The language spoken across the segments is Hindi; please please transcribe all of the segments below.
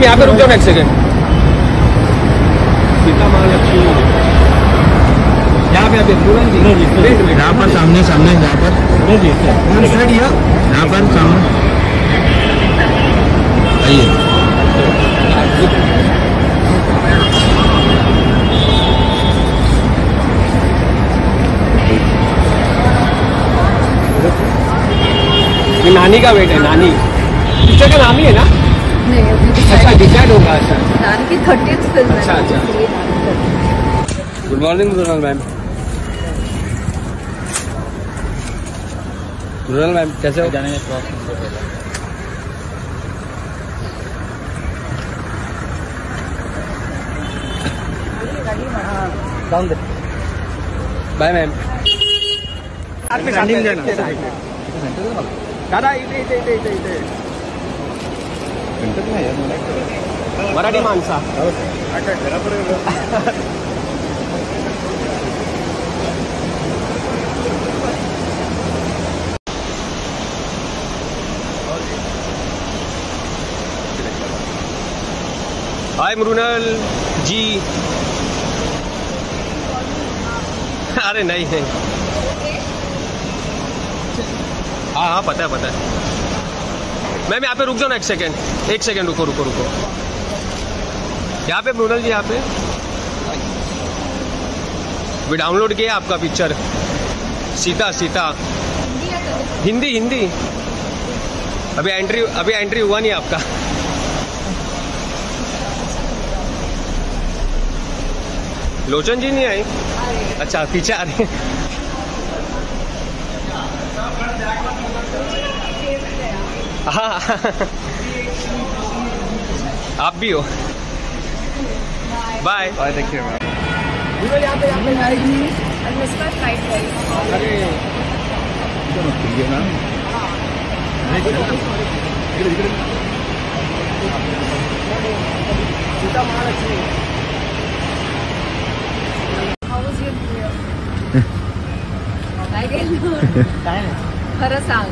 मैम यहाँ पे रुक जाओ नेक्स्ट सेकेंड सीता महालक्ष्मी यहाँ पे अभी पूरन यहाँ पर सामने सामने यहाँ पर। यहाँ पर सामने। आइए। ये नानी का वेट है नानी। पिक्चर का नाम ही है ना? नहीं अभी अच्छा डिसाइड होगा अच्छा नानी की थर्टीथ फ़िल्म अच्छा, अच्छा। इसलिए नानी का- गुड मॉर्निंग मैम मैम कैसे हो जाने बाय मैम दादा इथे इथे इथे इथे इथे मराठी माणसा. हाय मृणाल जी. अरे नहीं नहीं. हाँ हाँ पता है पता है. मैम यहाँ पे रुक जाओ ना एक सेकेंड एक सेकेंड रुको रुको रुको। यहाँ पे मृणाल जी, यहाँ पे। भी डाउनलोड किया आपका पिक्चर सीता सीता। हिंदी हिंदी। अभी एंट्री अभी एंट्री हुआ नहीं आपका। लोचन जी नहीं आई? अच्छा पीछे आ रही है। आप भी हो। बाय बाय देखिए know. खरं सांग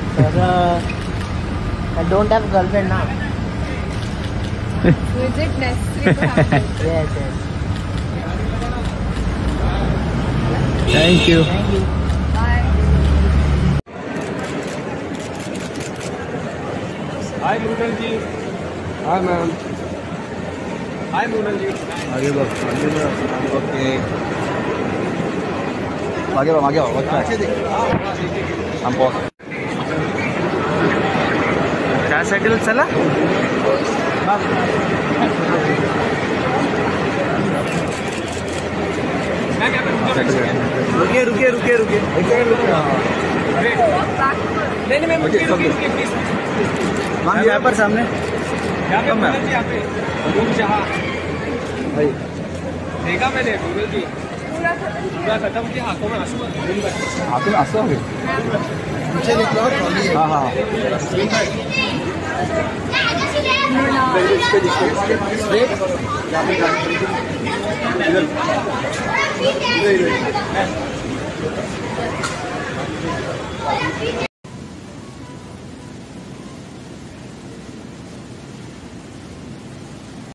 I don't have girlfriend now. Is it necessary to have? Yes, yes. Thank you Thank you. Bye. Hi Mrinal ji hi ma'am hi Mrinal ji आगे बढ़ आगे बढ़ ओके आगे बढ़ आगे बढ़ हम पहुँच काय साईडला चला रुकिए रुकिए रुकिए रुकिए एक सेकंड नहीं नहीं रुकिए रुकिए रुकिए प्लीज़ यहाँ पर सामने यहाँ पे देखा मैंने गूगल जी आँखों में आँसू हवे हाँ हाँ